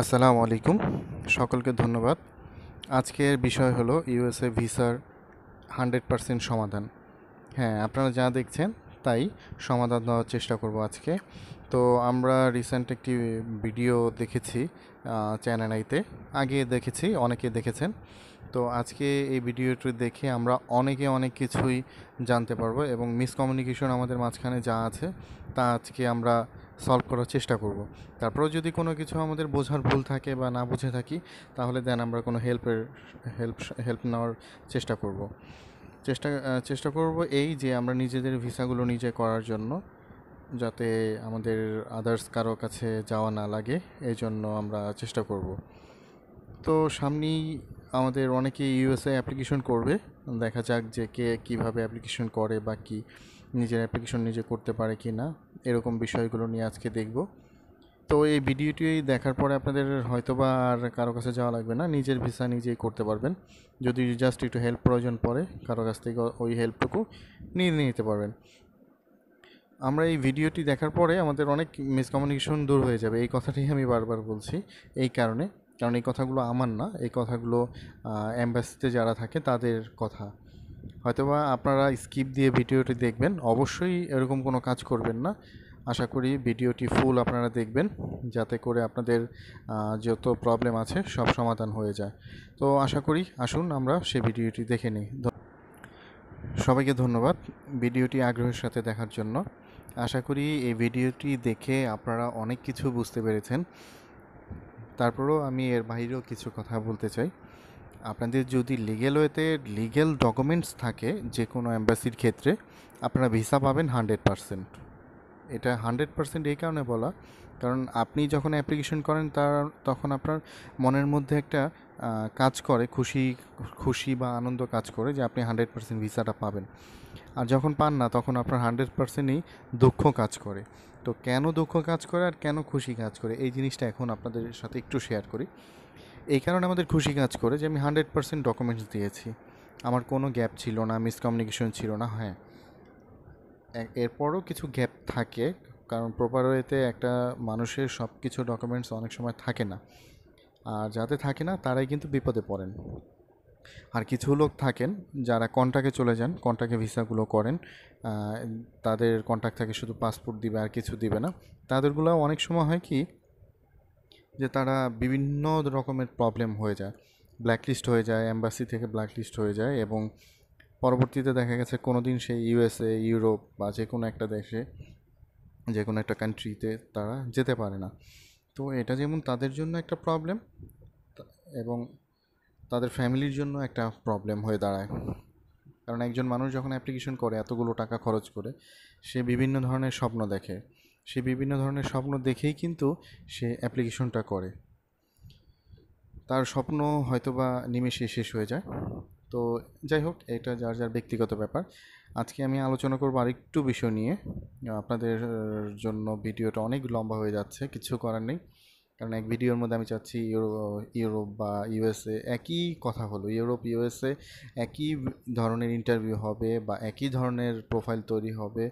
আসসালামু আলাইকুম। সকলকে ধন্যবাদ। আজকের বিষয় হলো ইউএসএ ভিসার হান্ড্রেড পারসেন্ট সমাধান। হ্যাঁ আপনারা যা দেখছেন তাই সমাধান দেওয়ার চেষ্টা করব আজকে। তো আমরা রিসেন্ট একটি ভিডিও দেখেছি চ্যানেল আইতে আগে দেখেছি, অনেকে দেখেছেন। তো আজকে এই ভিডিওটি দেখে আমরা অনেকে অনেক কিছুই জানতে পারব এবং মিসকমিউনিকেশন আমাদের মাঝখানে যা আছে, তা আজকে আমরা সলভ করার চেষ্টা করব। তারপরেও যদি কোনো কিছু আমাদের বোঝার ভুল থাকে বা না বুঝে থাকি, তাহলে দেন আমরা কোনো হেল্পের হেল্প হেল্প নেওয়ার চেষ্টা করব। চেষ্টা চেষ্টা করব এই যে আমরা নিজেদের ভিসাগুলো নিজে করার জন্য, যাতে আমাদের আদার্স কারও কাছে যাওয়া না লাগে, এই জন্য আমরা চেষ্টা করব। তো সামনেই আমাদের অনেকে ইউএসএ অ্যাপ্লিকেশন করবে। দেখা যাক যে কে কীভাবে অ্যাপ্লিকেশন করে বা কি। নিজের অ্যাপ্লিকেশন নিজে করতে পারে কি না, এরকম বিষয়গুলো নিয়ে আজকে দেখব। তো এই ভিডিওটি দেখার পরে আপনাদের হয়তোবা আর কারও কাছে যাওয়া লাগবে না, নিজের ভিসা নিজেই করতে পারবেন। যদি জাস্ট একটু হেল্প প্রয়োজন পড়ে, কারও কাছ থেকে ওই হেল্পটুকু নিয়ে নিতে পারবেন। আমরা এই ভিডিওটি দেখার পরে আমাদের অনেক মিসকমিউনিকেশন দূর হয়ে যাবে। এই কথাটি আমি বারবার বলছি, এই কারণে। কারণ এই কথাগুলো আমার না, এই কথাগুলো অ্যাম্বাসিতে যারা থাকে তাদের কথা। হয়তোবা আপনারা স্কিপ দিয়ে ভিডিওটি দেখবেন। অবশ্যই এরকম কোনো কাজ করবেন না। আশা করি ভিডিওটি ফুল আপনারা দেখবেন, যাতে করে আপনাদের যত প্রবলেম আছে সব সমাধান হয়ে যায়। তো আশা করি আসুন আমরা সে ভিডিওটি দেখে নিই। সবাইকে ধন্যবাদ ভিডিওটি আগ্রহের সাথে দেখার জন্য। আশা করি এই ভিডিওটি দেখে আপনারা অনেক কিছু বুঝতে পেরেছেন। তারপরেও আমি এর বাইরেও কিছু কথা বলতে চাই। আপনাদের যদি লিগেল ওয়েতে লিগেল ডকুমেন্টস থাকে যে কোনো অ্যাম্বাসির ক্ষেত্রে, আপনারা ভিসা পাবেন হান্ড্রেড পারসেন্ট এটা হান্ড্রেড পারসেন্ট এই কারণে বলা। কারণ আপনি যখন অ্যাপ্লিকেশন করেন, তার তখন আপনার মনের মধ্যে একটা কাজ করে, খুশি খুশি বা আনন্দ কাজ করে যে আপনি হান্ড্রেড পারসেন্ট ভিসাটা পাবেন। আর যখন পান না, তখন আপনার হান্ড্রেড পারসেন্টই দুঃখ কাজ করে। তো কেন দুঃখ কাজ করে আর কেন খুশি কাজ করে? এই জিনিসটা এখন আপনাদের সাথে একটু শেয়ার করি। এই কারণে আমাদের খুশি কাজ করে যে আমি হান্ড্রেড পার্সেন্ট ডকুমেন্টস দিয়েছি। আমার কোনো গ্যাপ ছিল না, মিসকমিউনিকেশন ছিল না হ্যাঁ। এরপরও কিছু গ্যাপ থাকে, কারণ প্রপার ওয়েতে একটা মানুষের সব কিছু ডকুমেন্টস অনেক সময় থাকে না। আর যাতে থাকে না, তারাই কিন্তু বিপদে পড়েন। আর কিছু লোক থাকেন যারা কন্ট্রাক্টে চলে যান কন্ট্রাক্টে ভিসাগুলো করেন তাদের কন্ট্রাক্ট থাকে শুধু পাসপোর্ট দিবে আর কিছু দিবে না। তাদেরগুলো অনেক সময় হয় কি যে তারা বিভিন্ন রকমের প্রবলেম হয়ে যায়। ব্ল্যাকলিস্ট হয়ে যায় অ্যাম্বাসি থেকে ব্ল্যাকলিস্ট হয়ে যায় এবং পরবর্তীতে দেখা গেছে কোনো দিন সেই ইউএসএ ইউরোপ বা যে কোনো একটা দেশে, যে কোনো একটা কান্ট্রিতে তারা যেতে পারে না। তো এটা যেমন তাদের জন্য একটা প্রবলেম এবং তাদের ফ্যামিলির জন্য একটা প্রবলেম হয়ে দাঁড়ায়। কারণ একজন মানুষ যখন অ্যাপ্লিকেশন করে, এতগুলো টাকা খরচ করে, সে বিভিন্ন ধরনের স্বপ্ন দেখে। সে বিভিন্ন ধরনের স্বপ্ন দেখেই কিন্তু সে অ্যাপ্লিকেশনটা করে। তার স্বপ্ন হয়তোবা নিমেষে শেষ হয়ে যায়। তো যাই হোক, এটা যার যার ব্যক্তিগত ব্যাপার। আজকে আমি আলোচনা করব আরেকটু বিষয় নিয়ে। আপনাদের জন্য ভিডিওটা অনেক লম্বা হয়ে যাচ্ছে, কিছু করার নেই। কারণ এক ভিডিওর মধ্যে আমি চাচ্ছি ইউরো, ইউরোপ বা ইউএসএ একই কথা হলো। ইউরোপ, ইউএসএ একই ধরনের ইন্টারভিউ হবে বা একই ধরনের প্রোফাইল তৈরি হবে।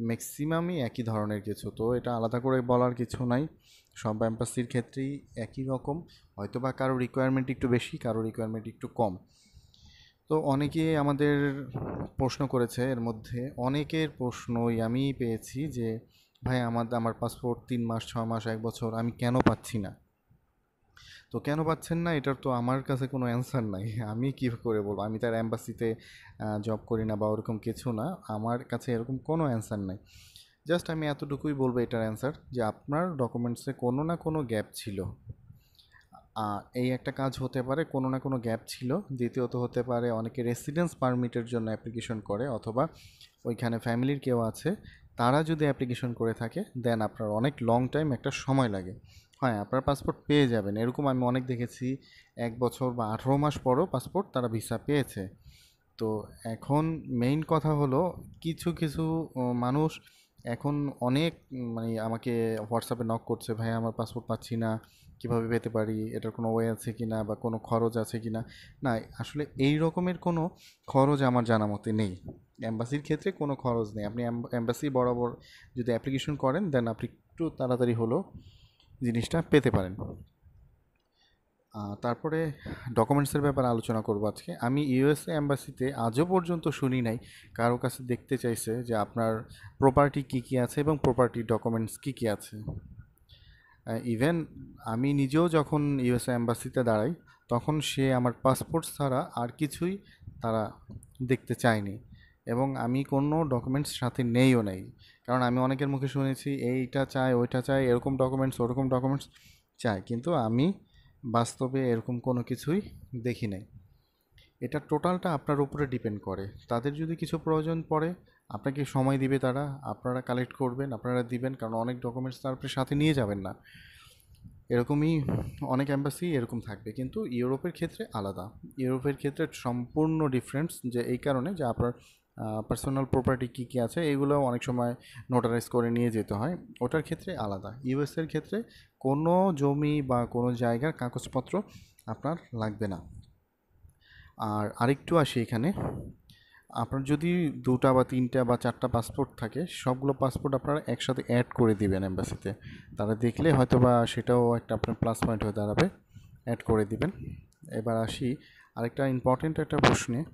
ম্যাক্সিমামই একই ধরনের কিছু। তো এটা আলাদা করে বলার কিছু নাই। সব অ্যাম্বাসির ক্ষেত্রেই একই রকম। হয়তো বা কারও রিকোয়ারমেন্ট একটু বেশি, কারও রিকোয়ারমেন্ট একটু কম। তো অনেকে আমাদের প্রশ্ন করেছে এর মধ্যে, অনেকের প্রশ্নই আমি পেয়েছি যে, ভাই, আমার আমার পাসপোর্ট তিন মাস ছ মাস, এক বছর, আমি কেন পাচ্ছি না? তো কেন পাচ্ছেন না? এটার তো আমার কাছে কোনো অ্যান্সার নাই। আমি কী করে বলব? আমি তার অ্যাম্বাসিতে জব করি না বা ওরকম কিছু না। আমার কাছে এরকম কোনো অ্যান্সার নাই। জাস্ট আমি এতটুকুই বলব এটার অ্যান্সার যে আপনার ডকুমেন্টসে কোনো না কোনো গ্যাপ ছিল। এই একটা কাজ হতে পারে, কোনো না কোনো গ্যাপ ছিল। দ্বিতীয়ত হতে পারে অনেকে রেসিডেন্স পারমিটের জন্য অ্যাপ্লিকেশন করে অথবা ওইখানে ফ্যামিলির কেউ আছে, তারা যদি অ্যাপ্লিকেশন করে থাকে দেন আপনার অনেক লং টাইম একটা সময় লাগে। হ্যাঁ আপনার পাসপোর্ট পেয়ে যাবেন। এরকম আমি অনেক দেখেছি। এক বছর বা আঠেরো মাস পরও পাসপোর্ট তারা ভিসা পেয়েছে। তো এখন মেইন কথা হলো, কিছু কিছু মানুষ এখন অনেক মানে আমাকে হোয়াটসঅ্যাপে নক করছে, ভাই, আমার পাসপোর্ট পাচ্ছি না, কীভাবে পেতে পারি? এটার কোনো ওয়ে আছে কি না বা কোনো খরচ আছে কি না না আসলে এই রকমের কোনো খরচ আমার জানা মতে নেই। অ্যাম্বাসির ক্ষেত্রে কোনো খরচ নেই। আপনি অ্যাম্বাসি বরাবর যদি অ্যাপ্লিকেশন করেন দেন আপনি একটু তাড়াতাড়ি হলেও জিনিসটা পেতে পারেন। তারপরে ডকুমেন্টসের ব্যাপারে আলোচনা করব আজকে। আমি ইউএসএ অ্যাম্বাসিতে আজও পর্যন্ত শুনি নাই। কারও কাছে দেখতে চাইছে যে আপনার প্রপার্টি কী কী আছে এবং প্রপার্টি ডকুমেন্টস কী কী আছে। ইভেন আমি নিজেও যখন ইউএসএ অ্যাম্বাসিতে দাঁড়াই, তখন সে আমার পাসপোর্ট ছাড়া আর কিছুই তারা দেখতে চায়নি। এবং আমি কোনো ডকুমেন্টস সাথে নেইও নেই। কারণ আমি অনেকের মুখে শুনেছি, এইটা চাই, ওইটা চাই, এরকম ডকুমেন্টস ওরকম ডকুমেন্টস চাই। কিন্তু আমি বাস্তবে এরকম কোনো কিছুই দেখি নাই। এটা টোটালটা আপনার উপরে ডিপেন্ড করে। তাদের যদি কিছু প্রয়োজন পড়ে, আপনাকে সময় দিবে তারা। আপনারা কালেক্ট করবেন, আপনারা দিবেন, কারণ অনেক ডকুমেন্টস তারপরে সাথে নিয়ে যাবেন না। এরকমই অনেক অ্যাম্বাসি এরকম থাকবে। কিন্তু ইউরোপের ক্ষেত্রে আলাদা। ইউরোপের ক্ষেত্রে সম্পূর্ণ ডিফারেন্স যে এই কারণে যে আপনার পার্সোনাল প্রপার্টি কী কী আছে, এগুলো অনেক সময় নোটারাইজ করে নিয়ে যেতে হয়। ওটার ক্ষেত্রে আলাদা। ইউএসের ক্ষেত্রে কোনো জমি বা কোনো জায়গার কাগজপত্র আপনার লাগবে না। আর আরেকটু আসি এখানে। আপনার যদি দুটা বা তিনটা বা চারটা পাসপোর্ট থাকে, সবগুলো পাসপোর্ট আপনারা একসাথে অ্যাড করে দিবেন অ্যাম্বাসিতে তারা দেখলে হয়তো বা সেটাও একটা আপনার প্লাস পয়েন্ট হয়ে দাঁড়াবে। অ্যাড করে দিবেন। এবার আসি আরেকটা ইম্পর্টেন্ট একটা প্রশ্নে।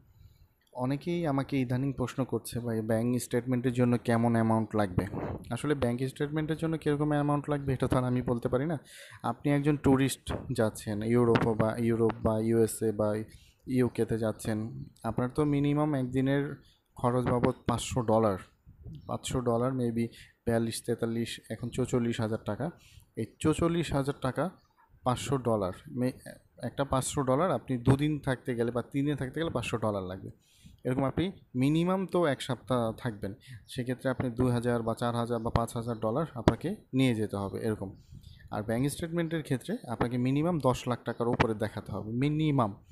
অনেকেই আমাকে ইদানিং প্রশ্ন করছে, ভাই ব্যাঙ্ক স্টেটমেন্টের জন্য কেমন অ্যামাউন্ট লাগবে? আসলে ব্যাঙ্ক স্টেটমেন্টের জন্য কীরকম অ্যামাউন্ট লাগবে এটা তো আমি বলতে পারি না। আপনি একজন ট্যুরিস্ট যাচ্ছেন ইউরোপ বা ইউরোপ বা ইউএসএ বা ইউকেতে যাচ্ছেন, আপনার তো মিনিমাম একদিনের খরচ বাবদ পাঁচশো ডলার পাঁচশো ডলার মেবি বিয়াল্লিশ, তেতাল্লিশ, এখন চৌচল্লিশ হাজার টাকা। এই চৌচল্লিশ হাজার টাকা পাঁচশো ডলার মে একটা পাঁচশো ডলার আপনি দুদিন থাকতে গেলে বা তিন দিন থাকতে গেলে পাঁচশো ডলার লাগবে। এরকম আপনি মিনিমাম তো এক সপ্তাহ থাকবেন। সেক্ষেত্রে আপনি দুই হাজার বা চার হাজার বা পাঁচ হাজার ডলার আপনাকে নিয়ে যেতে হবে এরকম। আর ব্যাঙ্ক স্টেটমেন্টের ক্ষেত্রে আপনাকে মিনিমাম দশ লাখ টাকার উপরে দেখাতে হবে। মিনিমাম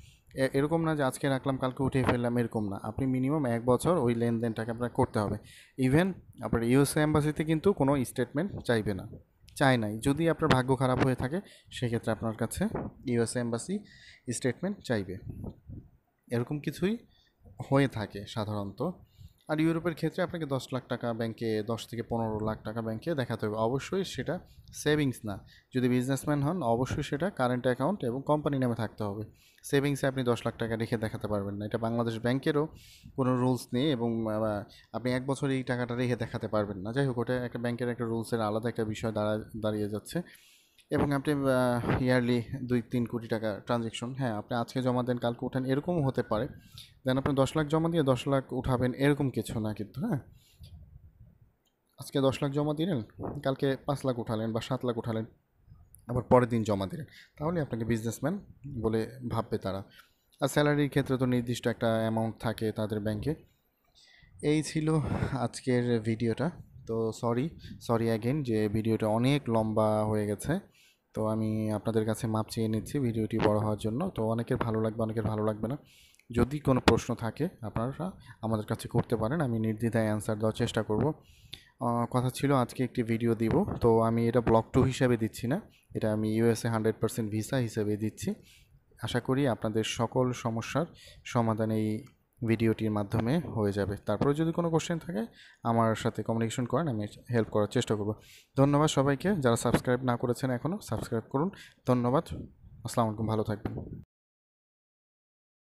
এরকম না যে আজকে রাখলাম, কালকে উঠিয়ে ফেললাম, এরকম না। আপনি মিনিমাম এক বছর ওই লেনদেনটাকে আপনার করতে হবে। ইভেন আপনার ইউএসএ অ্যাম্বাসিতে কিন্তু কোনো স্টেটমেন্ট চাইবে না। চায় নাই। যদি আপনার ভাগ্য খারাপ হয়ে থাকে, সেক্ষেত্রে আপনার কাছে ইউএসএ অ্যাম্বাসি স্টেটমেন্ট চাইবে। এরকম কিছুই হয়ে থাকে সাধারণত। আর ইউরোপের ক্ষেত্রে আপনাকে দশ লাখ টাকা ব্যাংকে, দশ থেকে পনেরো লাখ টাকা ব্যাংকে দেখাতে হবে। অবশ্যই সেটা সেভিংস না। যদি বিজনেসম্যান হন, অবশ্যই সেটা কারেন্ট অ্যাকাউন্ট এবং কোম্পানি নামে থাকতে হবে। সেভিংসে আপনি দশ লাখ টাকা রেখে দেখাতে পারবেন না। এটা বাংলাদেশ ব্যাংকেরও কোনো রুলস নেই এবং আপনি এক বছর এই টাকাটা রেখে দেখাতে পারবেন না। যাই হোক, ওটা একটা ব্যাংকের একটা রুলসের আলাদা একটা বিষয় দাঁড়া, দাঁড়িয়ে যাচ্ছে। এবং আপনি ইয়ারলি দুই তিন কোটি টাকা ট্রানজেকশন হ্যাঁ আপনি আজকে জমা দেন, কালকে উঠান, এরকমও হতে পারে। দেন আপনি দশ লাখ জমা দিয়ে দশ লাখ উঠাবেন, এরকম কিছু না কিন্তু হ্যাঁ। আজকে দশ লাখ জমা দিলেন, কালকে পাঁচ লাখ উঠালেন বা সাত লাখ উঠালেন, আবার পরের দিন জমা দিলেন। তাহলে আপনাকে বিজনেসম্যান বলে ভাববে তারা। আর স্যালারির ক্ষেত্রে তো নির্দিষ্ট একটা অ্যামাউন্ট থাকে তাদের ব্যাংকে এই ছিল আজকের ভিডিওটা তো সরি সরি অ্যাগেন যে ভিডিওটা অনেক লম্বা হয়ে গেছে। তো আমি আপনাদের কাছে মাপ চেয়ে নিচ্ছি ভিডিওটি বড় হওয়ার জন্য। তো অনেকের ভালো লাগবে, অনেকের ভালো লাগবে না। যদি কোনো প্রশ্ন থাকে, আপনারা আমাদের কাছে করতে পারেন। আমি নির্দ্বিধায় অ্যান্সার দেওয়ার চেষ্টা করব। কথা ছিল আজকে একটি ভিডিও দিব। তো আমি এটা ব্লক টু হিসাবে দিচ্ছি না। এটা আমি ইউএসএ হান্ড্রেড পার্সেন্ট ভিসা হিসেবে দিচ্ছি। আশা করি আপনাদের সকল সমস্যার সমাধান এই ভিডিওটির মাধ্যমে হয়ে যাবে। তারপরে যদি কোনো কোশ্চেন থাকে, আমার সাথে কমিউনিকেশন করেন, আমি হেল্প করার চেষ্টা করব। ধন্যবাদ সবাইকে। যারা সাবস্ক্রাইব না করেছেন এখনও সাবস্ক্রাইব করুন। ধন্যবাদ। আসসালামু আলাইকুম। ভালো থাকবেন।